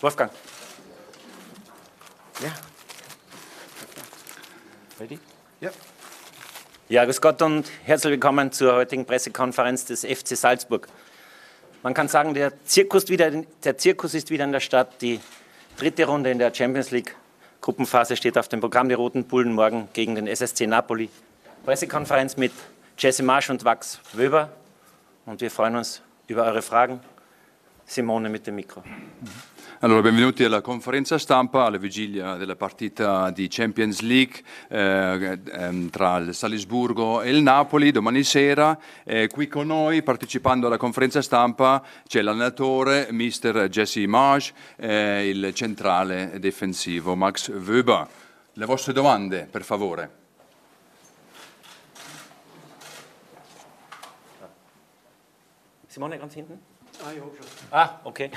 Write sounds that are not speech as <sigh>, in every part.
Wolfgang. Ja. Ready? Ja. Ja, grüß Gott und herzlich willkommen zur heutigen Pressekonferenz des FC Salzburg. Man kann sagen, der Zirkus, wieder, der Zirkus ist wieder in der Stadt. Die dritte Runde in der Champions League Gruppenphase steht auf dem Programm. Die Roten Bullen morgen gegen den SSC Napoli. Pressekonferenz mit Jesse Marsch und Wax Wöber. Und wir freuen uns über eure Fragen. Simone mit dem Mikro. Allora, benvenuti alla conferenza stampa alla vigilia della partita di Champions League eh, ehm, tra il Salisburgo e il Napoli domani sera. Eh, qui con noi, partecipando alla conferenza stampa, c'è l'allenatore Mr. Jesse Marsh e il centrale difensivo Max Weber. Le vostre domande, per favore. Simone ganz hinten? Ah, schon. Ah, okay.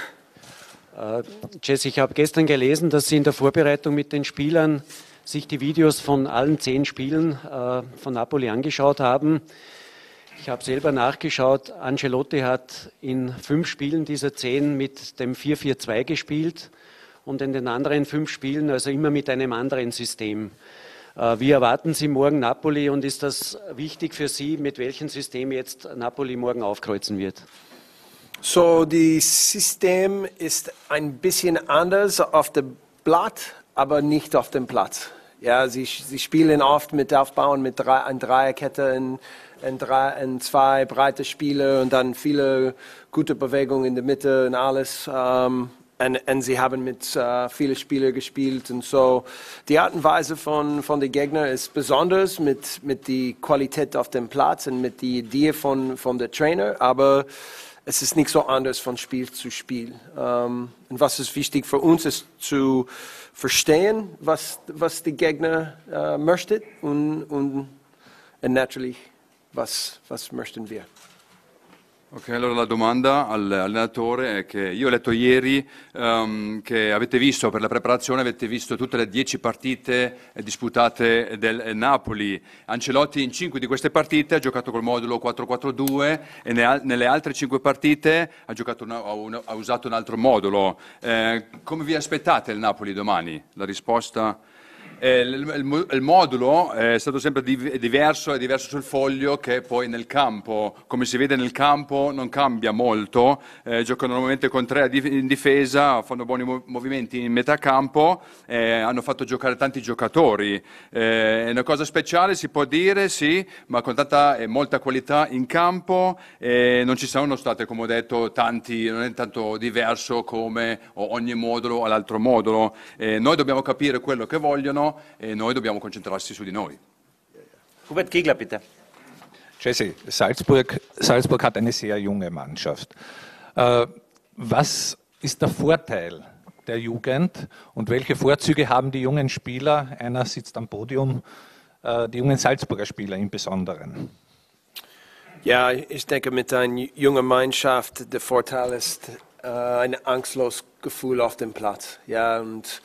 Äh, Jess, ich habe gestern gelesen, dass Sie in der Vorbereitung mit den Spielern sich die Videos von allen zehn Spielen äh, von Napoli angeschaut haben. Ich habe selber nachgeschaut. Ancelotti hat in fünf Spielen dieser zehn mit dem 4-4-2 gespielt und in den anderen fünf Spielen also immer mit einem anderen System. Äh, wie erwarten Sie morgen Napoli und ist das wichtig für Sie, mit welchem System jetzt Napoli morgen aufkreuzen wird? So, das System ist ein bisschen anders auf dem Blatt, aber nicht auf dem Platz. Ja, sie, sie spielen oft mit Aufbauen mit drei, einer Dreierkette in, in, drei, in zwei breite Spiele und dann viele gute Bewegungen in der Mitte und alles. Um, und, und, sie haben mit uh, vielen Spielern gespielt und so. Die Art und Weise von, von den Gegnern ist besonders mit, mit der Qualität auf dem Platz und mit der Idee von, von der Trainer, aber es ist nicht so anders von Spiel zu Spiel. Ähm, und was ist wichtig für uns, ist zu verstehen, was, was die Gegner äh, möchte und, und, und natürlich, was, was möchten wir. Ok, allora la domanda all'allenatore è che io ho letto ieri um, che avete visto per la preparazione, avete visto tutte le dieci partite disputate del Napoli. Ancelotti in cinque di queste partite ha giocato col modulo 4-4-2 e nelle altre cinque partite ha, una, ha usato un altro modulo. Eh, come vi aspettate il Napoli domani? La risposta eh, il, il, modulo è stato sempre div- diverso, è diverso sul foglio che poi nel campo. Come si vede nel campo non cambia molto, eh, giocano normalmente con tre in difesa, fanno buoni mo- movimenti in metà campo, eh, hanno fatto giocare tanti giocatori. Eh, è una cosa speciale, si può dire, sì, ma con tanta e molta qualità in campo non ci sono state, come ho detto, tanti, non è tanto diverso come ogni modulo all'altro modulo. Eh, noi dobbiamo capire quello che vogliono e noi dobbiamo concentrarsi su di noi. Hubert Kiegler, bitte. Jesse, Salzburg, Salzburg hat eine sehr junge Mannschaft. Äh, was ist der Vorteil der Jugend und welche Vorzüge haben die jungen Spieler? Einer sitzt am Podium, äh, die jungen Salzburger Spieler im Besonderen. Ja, ich denke, mit einer jungen Mannschaft, der Vorteil ist äh, ein angstloses Gefühl auf dem Platz. Ja, und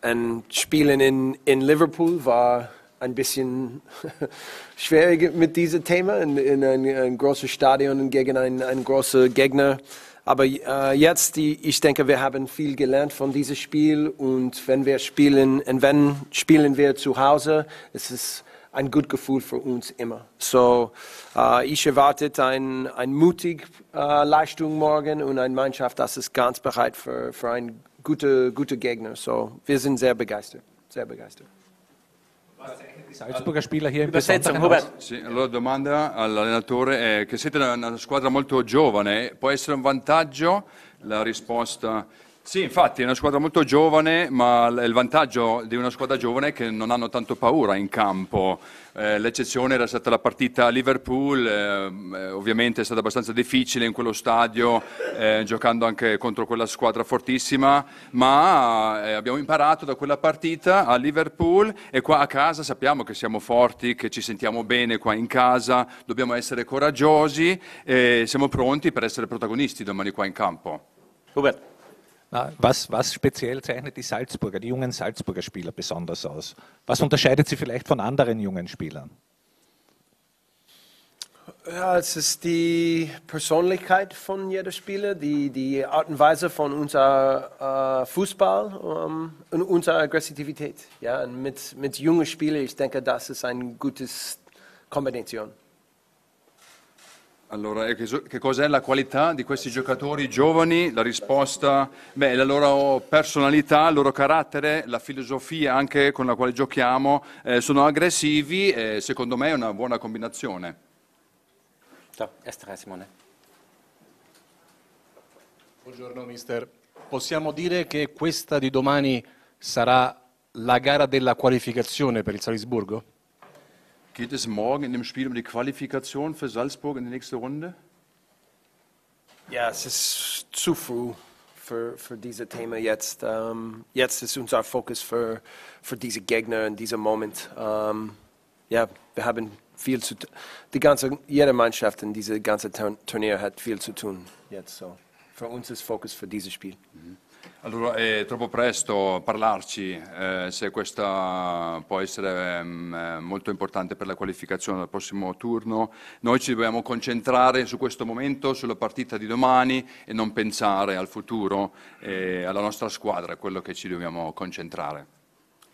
ein Spielen in, in Liverpool war ein bisschen <laughs> schwierig mit diesem Thema, in, in ein, ein großes Stadion gegen einen, einen großen Gegner. Aber äh, jetzt, die, ich denke, wir haben viel gelernt von diesem Spiel und wenn wir spielen, und wenn spielen wir zu Hause, es ist ein gutes Gefühl für uns immer. So, äh, ich erwarte eine ein mutige äh, Leistung morgen und eine Mannschaft, das ist ganz bereit für, für ein gute, gute Gegner. So, wir sind sehr begeistert, sehr begeistert. Salzburger Spieler hier in Übersetzung, Hubert. Sì, allora la domanda all'allenatore è che siete una, una squadra molto giovane, può essere un vantaggio? La risposta sì, infatti è una squadra molto giovane, ma il vantaggio di una squadra giovane è che non hanno tanto paura in campo. Eh, l'eccezione era stata la partita a Liverpool, eh, eh ovviamente è stata abbastanza difficile in quello stadio, eh, giocando anche contro quella squadra fortissima, ma eh, abbiamo imparato da quella partita a Liverpool e qua a casa sappiamo che siamo forti, che ci sentiamo bene qua in casa, dobbiamo essere coraggiosi e siamo pronti per essere protagonisti domani qua in campo. Was, was speziell zeichnet die Salzburger, die jungen Salzburger Spieler besonders aus? Was unterscheidet sie vielleicht von anderen jungen Spielern? Ja, es ist die Persönlichkeit von jeder Spieler, die, die Art und Weise von unser äh, Fußball um, und unserer Aggressivität. Ja, und mit, mit jungen Spielern, ich denke, das ist eine gute Kombination. Allora, che cos'è la qualità di questi giocatori giovani? La risposta, beh, la loro personalità, il loro carattere, la filosofia anche con la quale giochiamo, eh, sono aggressivi e secondo me è una buona combinazione. So, erste Simone. Buongiorno mister. Possiamo dire che questa di domani sarà la gara della qualificazione per il Salisburgo? Geht es morgen in dem Spiel um die Qualifikation für Salzburg in die nächste Runde? Ja, es ist zu früh für, für dieses Thema jetzt. Um, jetzt ist unser Fokus für, für diese Gegner in diesem Moment. Um, ja, wir haben viel zu tun. Die ganze, jede Mannschaft in diesem ganzen Turnier hat viel zu tun jetzt. So. Für uns ist Fokus für dieses Spiel. Mhm. Allora è troppo presto parlarci eh, se questa può essere um, molto importante per la qualificazione del prossimo turno. Noi ci dobbiamo concentrare su questo momento, sulla partita di domani e non pensare al futuro e alla nostra squadra, è quello che ci dobbiamo concentrare.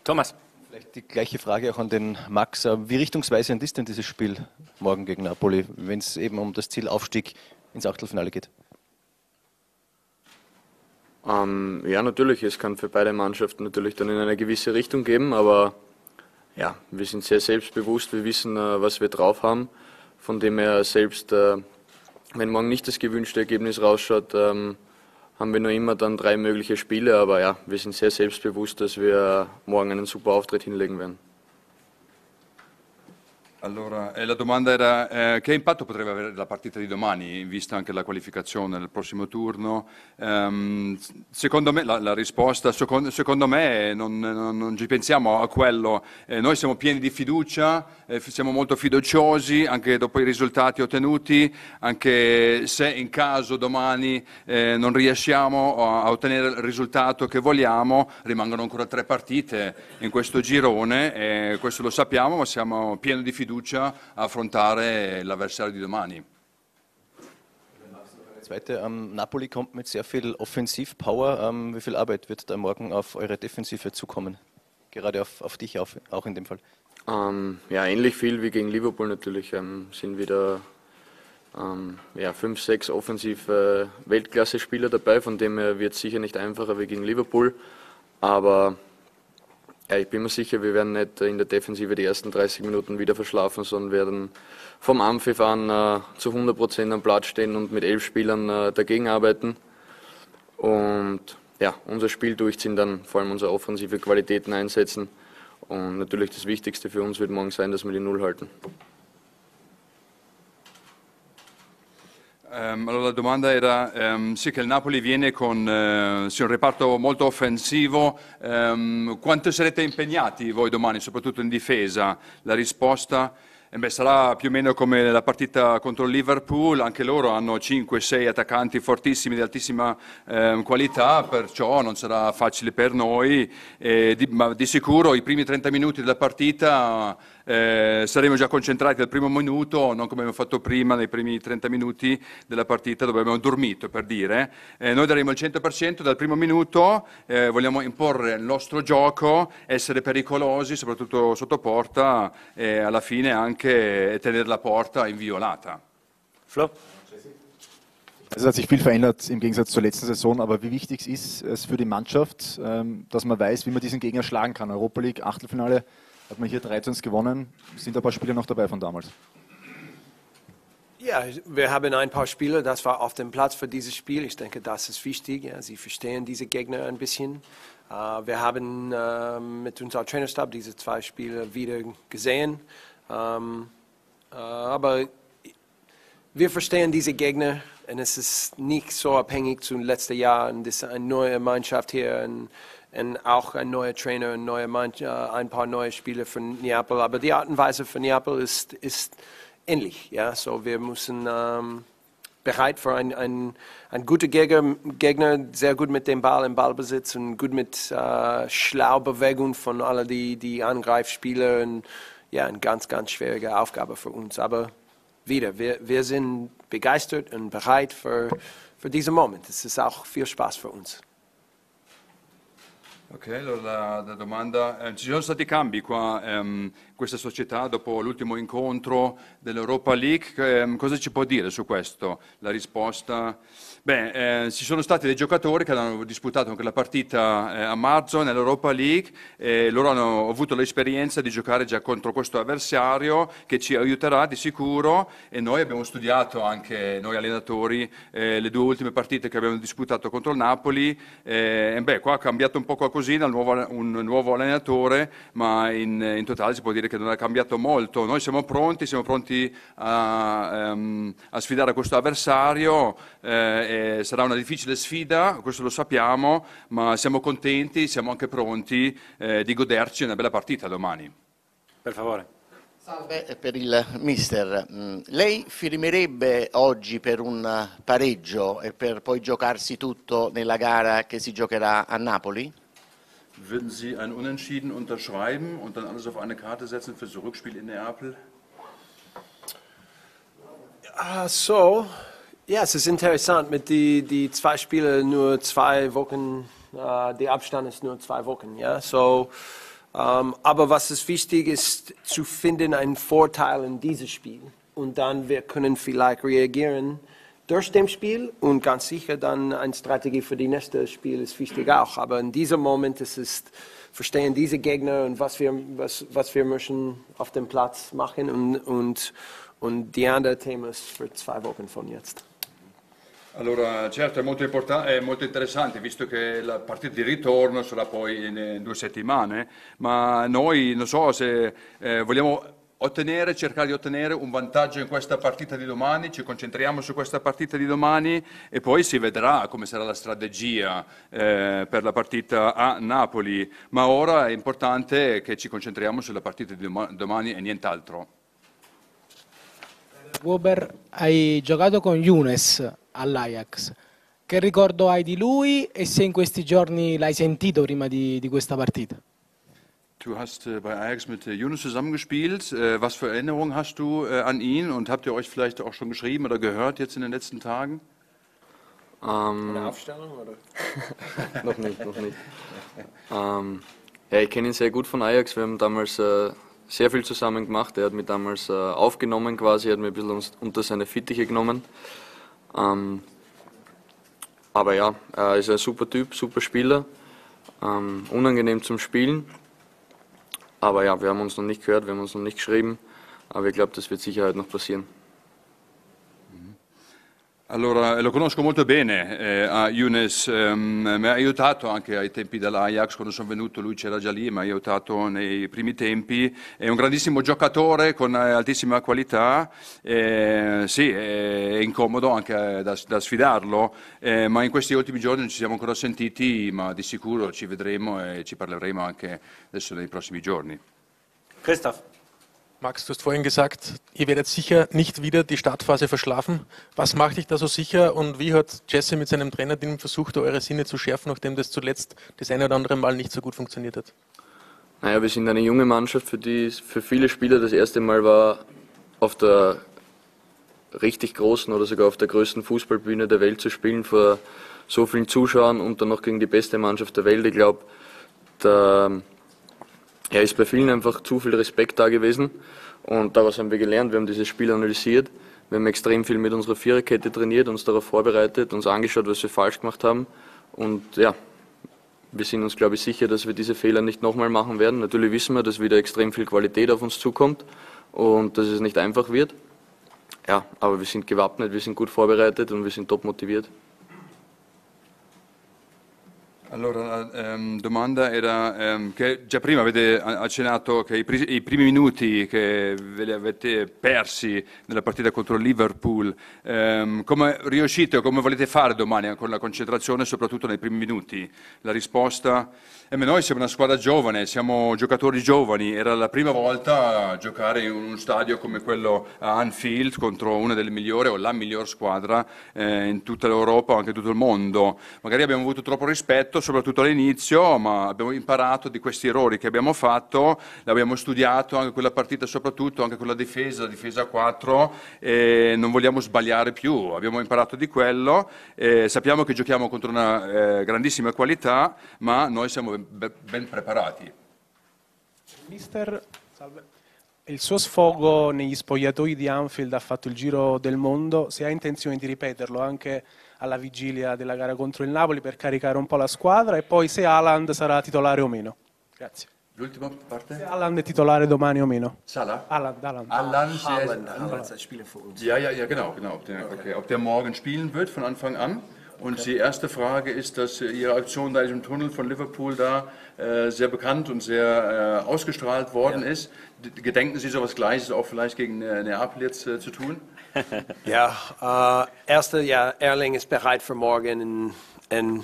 Thomas. Vielleicht die gleiche Frage auch an den Max. Wie richtungsweisend ist denn dieses Spiel morgen gegen Napoli, wenn es eben um das Ziel Aufstieg ins Achtelfinale geht? Ähm, ja, natürlich. Es kann für beide Mannschaften natürlich dann in eine gewisse Richtung geben, aber ja, wir sind sehr selbstbewusst, wir wissen, äh, was wir drauf haben. Von dem her selbst, äh, wenn morgen nicht das gewünschte Ergebnis rausschaut, ähm, haben wir nur immer dann drei mögliche Spiele, aber ja, wir sind sehr selbstbewusst, dass wir morgen einen super Auftritt hinlegen werden. Allora, eh, la domanda era eh, che impatto potrebbe avere la partita di domani, vista anche della qualificazione nel prossimo turno? Um, secondo me, la, la risposta, secondo, secondo me non, non, non, ci pensiamo a quello. Eh, noi siamo pieni di fiducia, eh, siamo molto fiduciosi anche dopo i risultati ottenuti, anche se in caso domani eh, non riusciamo a, a, ottenere il risultato che vogliamo, rimangono ancora tre partite in questo girone, questo lo sappiamo, ma siamo pieni di fiducia fiducia a affrontare l'avversario di domani. Zweite, ähm, Napoli kommt mit sehr viel Offensivpower. Ähm, wie viel Arbeit wird da morgen auf eure Defensive zukommen? Gerade auf, auf dich auf, auch in dem Fall. Ähm, ja, ähnlich viel wie gegen Liverpool natürlich. Ähm, sind wieder ähm, ja, fünf, sechs offensive Weltklasse-Spieler dabei. Von dem her wird es sicher nicht einfacher wie gegen Liverpool. Aber ja, ich bin mir sicher, wir werden nicht in der Defensive die ersten 30 Minuten wieder verschlafen, sondern werden vom Anpfiff an äh, zu 100 Prozent am Platz stehen und mit elf Spielern äh, dagegen arbeiten. Und ja, unser Spiel durchziehen, dann vor allem unsere offensive Qualitäten einsetzen. Und natürlich das Wichtigste für uns wird morgen sein, dass wir die Null halten. Um, allora la domanda era, um, sì che il Napoli viene con uh, sì, un reparto molto offensivo, um, quanto sarete impegnati voi domani, soprattutto in difesa? La risposta? Eh beh, sarà più o meno come la partita contro il Liverpool, anche loro hanno 5-6 attaccanti fortissimi di altissima eh, qualità, perciò non sarà facile per noi, eh, di, ma di sicuro i primi 30 minuti della partita eh, saremo già concentrati dal primo minuto, non come abbiamo fatto prima nei primi 30 minuti della partita dove abbiamo dormito per dire. Eh, noi daremo il 100% dal primo minuto, eh, vogliamo imporre il nostro gioco, essere pericolosi, soprattutto sotto porta e alla fine anche tenere la porta inviolata. Flo? Es hat sich viel verändert im Gegensatz zur letzten Saison, aber wie wichtig ist es für die Mannschaft, ähm, dass man weiß, wie man diesen Gegner schlagen kann? Europa League, Achtelfinale, hat man hier 13 gewonnen. Sind ein paar Spieler noch dabei von damals? Ja, wir haben ein paar Spieler, das war auf dem Platz für dieses Spiel. Ich denke, das ist wichtig. Ja. Sie verstehen diese Gegner ein bisschen. Uh, wir haben uh, mit unserem Trainerstab diese zwei Spiele wieder gesehen. Um, uh, aber wir verstehen diese Gegner und es ist nicht so abhängig zum letzten Jahr. Und das ist eine neue Mannschaft hier. Und und auch ein neuer Trainer, ein, neuer Mann, äh, ein paar neue Spieler von Neapel. Aber die Art und Weise von Neapel ist, ist ähnlich. Ja? So, wir müssen ähm, bereit für einen ein, ein guter Gegner, Gegner, sehr gut mit dem Ball im Ballbesitz und gut mit äh, Schlaubewegung von allen die, die Angreifspieler. Und, ja, eine ganz, ganz schwierige Aufgabe für uns. Aber wieder. Wir, wir sind begeistert und bereit für, für diesen Moment. Es ist auch viel Spaß für uns. Ok, allora la, la domanda, eh, ci sono stati cambi qua ehm, questa società dopo l'ultimo incontro dell'Europa League, ehm, cosa ci può dire su questo? La risposta? Beh, eh, ci sono stati dei giocatori che hanno disputato anche la partita eh, a marzo nell'Europa League e loro hanno avuto l'esperienza di giocare già contro questo avversario che ci aiuterà di sicuro e noi abbiamo studiato anche noi allenatori eh, le due ultime partite che abbiamo disputato contro il Napoli e beh, qua ha cambiato un po' qualcosina, nuovo, un nuovo allenatore, ma in, in, totale si può dire che non ha cambiato molto. Noi siamo pronti, siamo pronti a, um, a sfidare questo avversario eh, sarà una difficile sfida, questo lo sappiamo, ma siamo contenti, siamo anche pronti eh, di goderci una bella partita domani. Per favore. Salve per il mister. Mm, lei firmerebbe oggi per un pareggio e per poi giocarsi tutto nella gara che si giocherà a Napoli? Würden Sie ein Unentschieden unterschreiben und dann alles auf eine Karte setzen für das Rückspiel in Neapel? Uh, so, ja, es ist interessant. Mit die, die zwei Spiele nur zwei Wochen, äh, der Abstand ist nur zwei Wochen, ja, so, ähm, aber was ist wichtig ist, zu finden einen Vorteil in diesem Spiel. Und dann wir können vielleicht reagieren durch dem Spiel und ganz sicher dann eine Strategie für die nächste Spiel ist wichtig auch, aber in diesem Moment ist es verstehen diese Gegner und was wir, was, was wir müssen auf dem Platz machen und, und, und die anderen Themen für zwei Wochen von jetzt. Allora, certo, è molto, è molto, interessante, visto che la partita di ritorno sarà poi in due settimane, ma noi, non so, se eh, vogliamo ottenere, cercare di ottenere un vantaggio in questa partita di domani, ci concentriamo su questa partita di domani e poi si vedrà come sarà la strategia eh, per la partita a Napoli, ma ora è importante che ci concentriamo sulla partita di domani e nient'altro. Weber, hai giocato con Younes all'Ajax. Che ricordo hai di lui e se in questi giorni l'hai sentito prima di, di questa partita? Du hast äh, bei Ajax mit äh, Yunus zusammengespielt. Äh, was für Erinnerungen hast du äh, an ihn und habt ihr euch vielleicht auch schon geschrieben oder gehört jetzt in den letzten Tagen? Ähm, Eine Aufstellung oder? <laughs> noch nicht, noch nicht. Ähm, ja, ich kenne ihn sehr gut von Ajax. Wir haben damals äh, sehr viel zusammen gemacht. Er hat mich damals äh, aufgenommen quasi, er hat mich ein bisschen unter seine Fittiche genommen. Ähm, aber ja, er ist ein super Typ, super Spieler, ähm, unangenehm zum Spielen. Aber ja, wir haben uns noch nicht gehört, wir haben uns noch nicht geschrieben, aber ich glaube, das wird sicher heute noch passieren. Allora, lo conosco molto bene eh, a Younes, ehm, mi ha aiutato anche ai tempi dell'Ajax, quando sono venuto lui c'era già lì, mi ha aiutato nei primi tempi, è un grandissimo giocatore con eh, altissima qualità, eh, sì, è incomodo anche da, da sfidarlo, eh, ma in questi ultimi giorni non ci siamo ancora sentiti, ma di sicuro ci vedremo e ci parleremo anche adesso nei prossimi giorni. Christoph. Max, du hast vorhin gesagt, ihr werdet sicher nicht wieder die Startphase verschlafen. Was macht dich da so sicher und wie hat Jesse mit seinem Trainerteam versucht, eure Sinne zu schärfen, nachdem das zuletzt das eine oder andere Mal nicht so gut funktioniert hat? Naja, wir sind eine junge Mannschaft, für die für viele Spieler das erste Mal war, auf der richtig großen oder sogar auf der größten Fußballbühne der Welt zu spielen, vor so vielen Zuschauern und dann noch gegen die beste Mannschaft der Welt. Ich glaube, da ja, ist bei vielen einfach zu viel Respekt da gewesen. Und daraus haben wir gelernt, wir haben dieses Spiel analysiert, wir haben extrem viel mit unserer Viererkette trainiert, uns darauf vorbereitet, uns angeschaut, was wir falsch gemacht haben. Und ja, wir sind uns, glaube ich, sicher, dass wir diese Fehler nicht nochmal machen werden. Natürlich wissen wir, dass wieder extrem viel Qualität auf uns zukommt und dass es nicht einfach wird. Ja, aber wir sind gewappnet, wir sind gut vorbereitet und wir sind top motiviert. Allora, la ehm, domanda era ehm, che già prima avete accennato che i, pri- i, primi minuti che ve li avete persi nella partita contro il Liverpool, ehm, come riuscite o come volete fare domani con la concentrazione, soprattutto nei primi minuti? La risposta è noi siamo una squadra giovane, siamo giocatori giovani, era la prima volta giocare in un stadio come quello a Anfield contro una delle migliori o la miglior squadra eh, in tutta l'Europa o anche tutto il mondo. Magari abbiamo avuto troppo rispetto soprattutto all'inizio, ma abbiamo imparato di questi errori che abbiamo fatto, l'abbiamo studiato anche quella partita, soprattutto anche quella difesa, la difesa a 4, e non vogliamo sbagliare più. Abbiamo imparato di quello, sappiamo che giochiamo contro una eh, grandissima qualità, ma noi siamo ben, ben preparati. Mister, salve. Il suo sfogo negli spogliatoi di Anfield ha fatto il giro del mondo, se ha intenzione di ripeterlo anche alla vigilia della gara contro il Napoli per caricare un po' la squadra e poi se Haaland sarà titolare o meno. Grazie. L'ultima parte? Se Haaland è titolare domani o meno. Salah? Haaland, Haaland. Haaland, Haaland, Haaland, uns. Ja, ja, ja, genau, genau. Ob der, okay. Ob der morgen spielen wird von Anfang an. Und die erste Frage ist, dass äh, Ihre Aktion da im Tunnel von Liverpool da äh, sehr bekannt und sehr äh, ausgestrahlt worden ist. Gedenken Sie sowas Gleiches auch vielleicht gegen äh, Neapel jetzt äh, zu tun? <laughs> Ja, äh, erste, ja, Erling ist bereit für morgen und,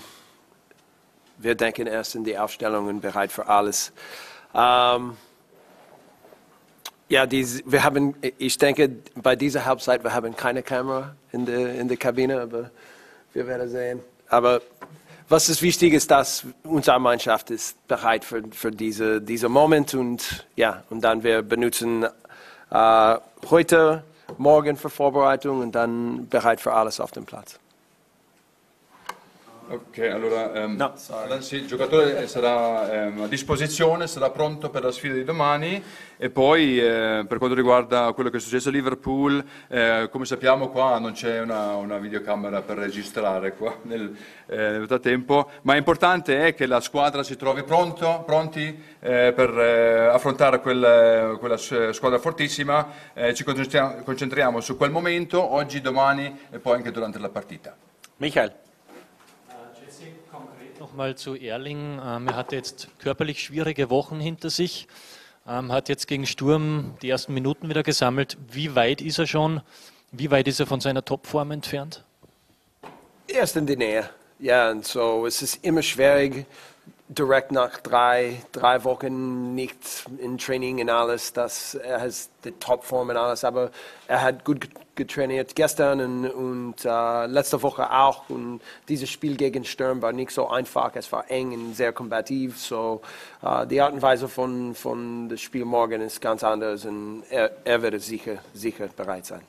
wir denken erst in die Aufstellung und bereit für alles. Ähm, ja, dies, wir haben, ich denke, bei dieser Halbzeit, wir haben keine Kamera in der, in Kabine, aber wir werden sehen. Aber was ist wichtig ist, dass unsere Mannschaft ist bereit für, für diese, diesen Moment und ja, und dann wir benutzen äh, heute, morgen für Vorbereitung und dann bereit für alles auf dem Platz. Ok, allora ehm, allora sì, il giocatore sarà ehm, a disposizione, sarà pronto per la sfida di domani e poi eh, per quanto riguarda quello che è successo a Liverpool, eh, come sappiamo qua non c'è una, una videocamera per registrare qua nel, eh, frattempo, ma importante è che la squadra si trovi pronto, pronti eh, per eh, affrontare quel- quella squadra fortissima, Eh, ci concentriamo, concentriamo su quel momento, oggi, domani e poi anche durante la partita. Michael. Nochmal zu Erling. Ähm, er hatte jetzt körperlich schwierige Wochen hinter sich, ähm, hat jetzt gegen Sturm die ersten Minuten wieder gesammelt. Wie weit ist er schon? Wie weit ist er von seiner Topform entfernt? Erst in die Nähe. Ja, und so es ist immer schwierig, direkt nach drei, drei Wochen nicht in Training und alles, dass er hat die Topform und alles, aber er hat gut get- getrainiert gestern und, und äh, letzte Woche auch und dieses Spiel gegen Sturm war nicht so einfach, es war eng und sehr kombativ, so äh, die Art und Weise von, von das Spiel morgen ist ganz anders und er, er wird sicher, sicher bereit sein.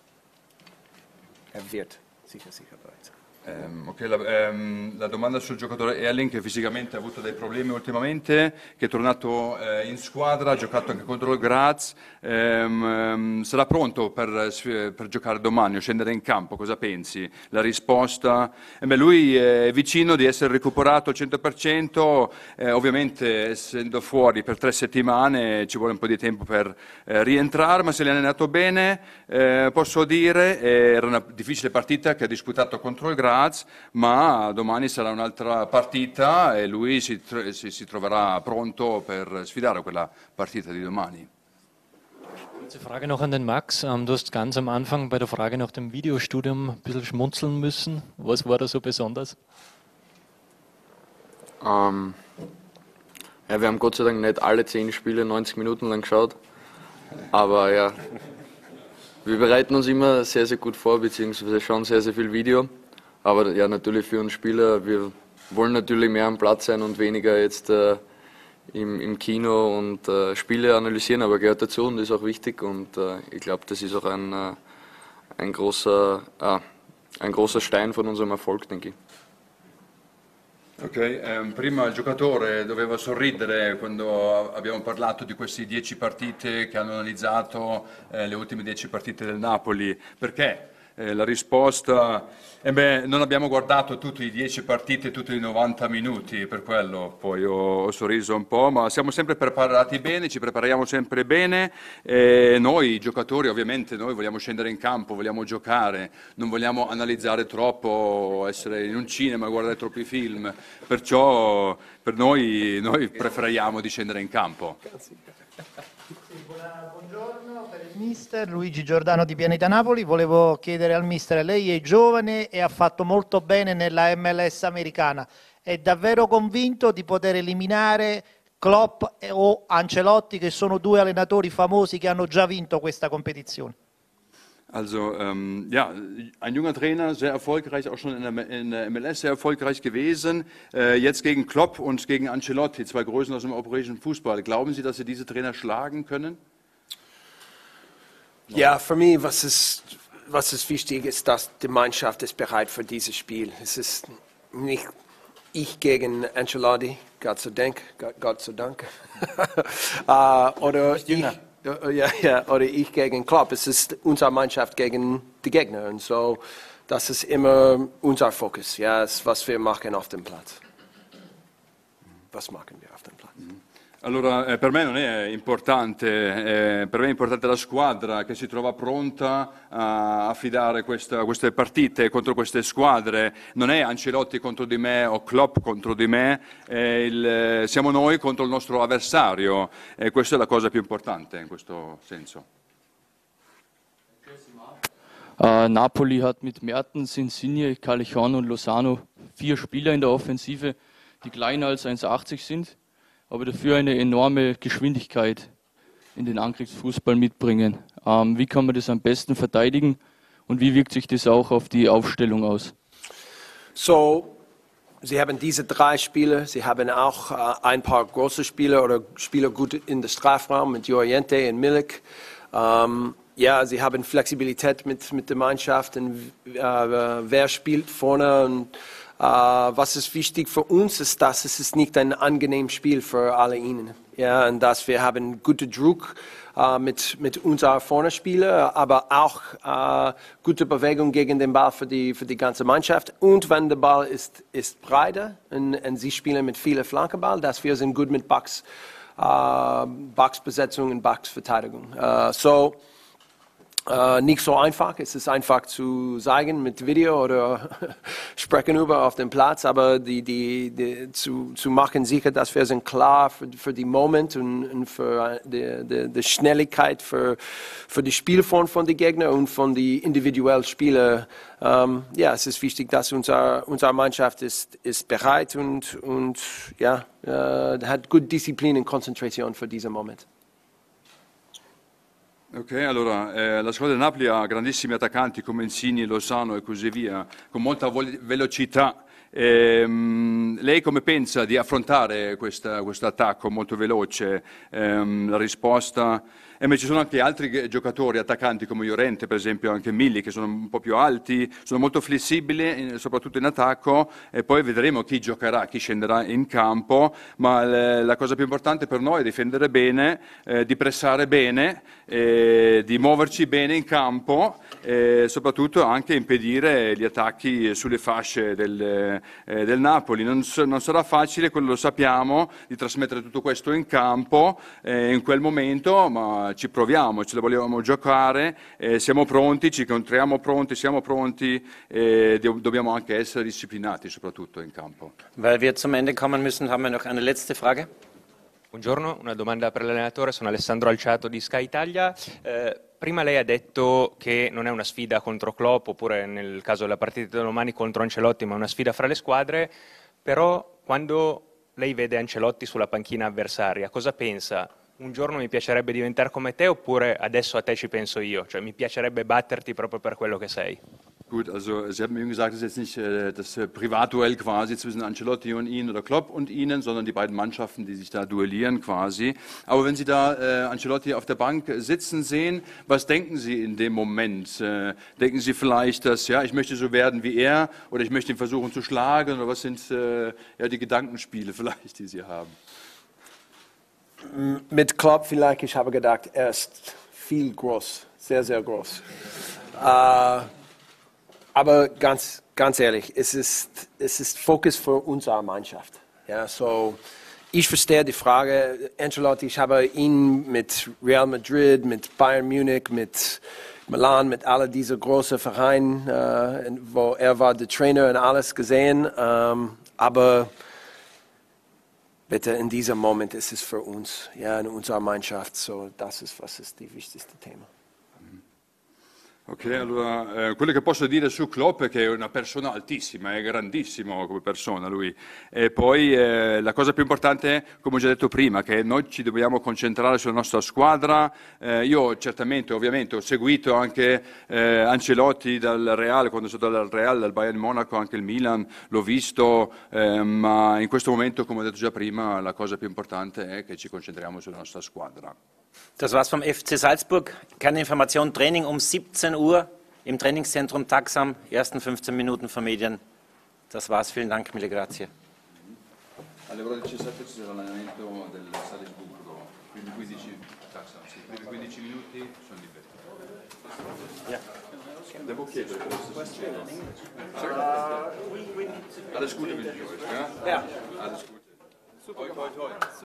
Er wird sicher, sicher bereit sein. Ehm, ok, la, ehm, la domanda sul giocatore Erling che fisicamente ha avuto dei problemi ultimamente, che è tornato eh, in squadra, ha giocato anche contro il Graz, ehm, sarà pronto per, per giocare domani o scendere in campo, cosa pensi? La risposta? Eh beh, lui è vicino di essere recuperato al 100%, eh, ovviamente essendo fuori per tre settimane ci vuole un po' di tempo per eh, rientrare, ma se l'ha allenato bene, eh, posso dire, era una difficile partita che ha disputato contro il Graz, ma domani sarà un'altra partita e lui si- si troverà pronto per sfidare quella partita di domani. Kurze Frage noch an den Max. Ähm, Du hast ganz am Anfang bei der Frage nach dem Videostudium ein bisschen schmunzeln müssen. Was war da so besonders? Ähm, ja, wir haben Gott sei Dank nicht alle zehn Spiele 90 Minuten lang geschaut. Aber ja, wir bereiten uns immer sehr, sehr gut vor, beziehungsweise schauen sehr, sehr viel Video. Aber ja, natürlich für uns Spieler, wir wollen natürlich mehr am Platz sein und weniger jetzt äh, im, im Kino und äh, Spiele analysieren, aber gehört dazu und ist auch wichtig. Und äh, ich glaube, das ist auch ein, äh, ein, großer, ah, ein großer Stein von unserem Erfolg, denke ich. Ok, ehm, prima il giocatore doveva sorridere quando abbiamo parlato di queste dieci partite che hanno analizzato eh, le ultime dieci partite del Napoli. Perché? Eh, la risposta, eh beh, non abbiamo guardato tutte le dieci partite, tutti i 90 minuti, per quello. Poi ho, ho sorriso un po', ma siamo sempre preparati bene, ci prepariamo sempre bene. E noi giocatori ovviamente noi vogliamo scendere in campo, vogliamo giocare, non vogliamo analizzare troppo, essere in un cinema, guardare troppi film, perciò per noi, noi preferiamo di scendere in campo. Buongiorno mister Luigi Giordano di Pianeta Napoli. Volevo chiedere al mister, lei è giovane e ha fatto molto bene nella MLS americana. È davvero convinto di poter eliminare Klopp o Ancelotti, che sono due allenatori famosi che hanno già vinto questa competizione? Also ähm, ja, ein junger Trainer, sehr erfolgreich, auch schon in der, in der MLS sehr erfolgreich gewesen. Äh, jetzt gegen Klopp und gegen Ancelotti, zwei Größen aus dem europäischen Fußball. Glauben Sie, dass Sie diese Trainer schlagen können? Ja, für mich, was ist, was ist wichtig, ist, dass die Mannschaft ist bereit für dieses Spiel. Es ist nicht ich gegen Ancelotti, Gott sei Dank, Gott, Gott sei Dank. uh, <laughs> oder ich, ja, <laughs> ja, oder ich gegen Klopp. Es ist unsere Mannschaft gegen die Gegner. Und so, das ist immer unser Fokus, ja, was wir machen auf dem Platz. Was machen wir auf dem Platz? Allora, eh, per me non è importante, eh, per me è importante la squadra che si trova pronta a affidare questa, queste partite contro queste squadre. Non è Ancelotti contro di me o Klopp contro di me, il, siamo noi contro il nostro avversario e questa è la cosa più importante in questo senso. Uh, Napoli hat mit Mertens, Insigne, Callejon und Lozano vier Spieler in der Offensive, die kleiner als 1,80 sind. Aber dafür eine enorme Geschwindigkeit in den Angriffsfußball mitbringen. Ähm, wie kann man das am besten verteidigen und wie wirkt sich das auch auf die Aufstellung aus? So, Sie haben diese drei Spieler, Sie haben auch äh, ein paar große Spieler oder Spieler gut in der Strafraum mit Joriente und Milik. Ähm, ja, Sie haben Flexibilität mit, mit der Mannschaft und äh, wer spielt vorne und was ist wichtig für uns ist, dass es nicht ein angenehmes Spiel für alle ihnen. Ja, und dass wir haben guten Druck uh, mit, mit unseren vorne Spieler, aber auch uh, gute Bewegung gegen den Ball für die, für die ganze Mannschaft. Und wenn der Ball ist, ist breiter und, und sie spielen mit vielen Flankenball, dass wir sind gut mit Box, Boxbesetzung und Boxverteidigung. so, äh, nicht so einfach. Es ist einfach zu zeigen mit Video oder <laughs> sprechen über auf dem Platz, aber die, die, die, zu, zu machen sicher, dass wir sind klar für, für die Moment und, und für die, die, die, Schnelligkeit für, für die Spielform von den Gegnern und von den individuellen Spielern. Ähm, ja, es ist wichtig, dass unser, unsere Mannschaft ist, ist bereit und, und ja, äh, hat gute Disziplin und Konzentration für diesen Moment. Ok, allora eh, la squadra del Napoli ha grandissimi attaccanti come Insigne, Lozano e così via, con molta velocità. Eh, lei come pensa di affrontare questo attacco molto veloce? Eh, la risposta e ma ci sono anche altri giocatori attaccanti come Llorente, per esempio anche Milli, che sono un po' più alti, sono molto flessibili, soprattutto in attacco, e poi vedremo chi giocherà, chi scenderà in campo, ma la cosa più importante per noi è difendere bene, eh, di pressare bene, eh, di muoverci bene in campo e soprattutto anche impedire gli attacchi sulle fasce del, eh, del Napoli. Non, non, sarà facile, quello lo sappiamo, di trasmettere tutto questo in campo eh, in quel momento, ma ci proviamo, ce la vogliamo giocare, eh, siamo pronti, ci incontriamo pronti, siamo pronti e dobbiamo anche essere disciplinati, soprattutto in campo. Weil wir zum Ende kommen müssen, haben wir noch eine letzte Frage. Buongiorno, una domanda per l'allenatore, sono Alessandro Alciato di Sky Italia. Eh, prima lei ha detto che non è una sfida contro Klopp oppure nel caso della partita di domani contro Ancelotti, ma una sfida fra le squadre, però quando lei vede Ancelotti sulla panchina avversaria, cosa pensa? Un giorno mi piacerebbe diventare come te oppure adesso a te ci penso io, cioè mi piacerebbe batterti proprio per quello che sei. Gut, also Sie haben eben gesagt, das ist jetzt nicht äh, das äh, Privatduell quasi zwischen Ancelotti und Ihnen oder Klopp und Ihnen, sondern die beiden Mannschaften, die sich da duellieren quasi. Aber wenn Sie da äh, Ancelotti auf der Bank sitzen sehen, was denken Sie in dem Moment? Äh, denken Sie vielleicht, dass ja, ich möchte so werden wie er oder ich möchte ihn versuchen zu schlagen oder was sind äh, ja, die Gedankenspiele <laughs> vielleicht, die Sie haben? Mit Klopp vielleicht, ich habe gedacht, er ist viel groß, sehr, sehr groß. Äh, aber ganz, ganz ehrlich, es ist, es ist Fokus für unsere Mannschaft. Ja, so, ich verstehe die Frage, Ancelotti, ich habe ihn mit Real Madrid, mit Bayern Munich, mit Milan, mit all diesen großen Vereinen, äh, wo er war der Trainer und alles gesehen. Ähm, aber bitte in diesem Moment ist es für uns, ja, in unserer Mannschaft, so das ist, was ist das wichtigste Thema. Ok, allora eh, quello che posso dire su Klopp è che è una persona altissima, è grandissimo come persona lui. E poi eh, la cosa più importante, come ho già detto prima, che noi ci dobbiamo concentrare sulla nostra squadra. Eh, io certamente, ovviamente, ho seguito anche eh, Ancelotti dal Real, quando sono stato dal Real, dal Bayern Monaco, anche il Milan, l'ho visto, eh, ma in questo momento, come ho detto già prima, la cosa più importante è che ci concentriamo sulla nostra squadra. Das war's vom FC Salzburg. Keine Information, Training um 17 Uhr im Trainingszentrum Taxam. Ersten 15 Minuten von Medien. Das war's. Vielen Dank, mille grazie. Alle ore 17 ci sarà l'allenamento del Salisburgo, quindi 15, taxa, sì, i primi 15 minuti sono liberi. Devo chiedere. Alles Gute wünsche ich euch. Ja? Ja. Alles Gute. Super. Toi, toi, toi.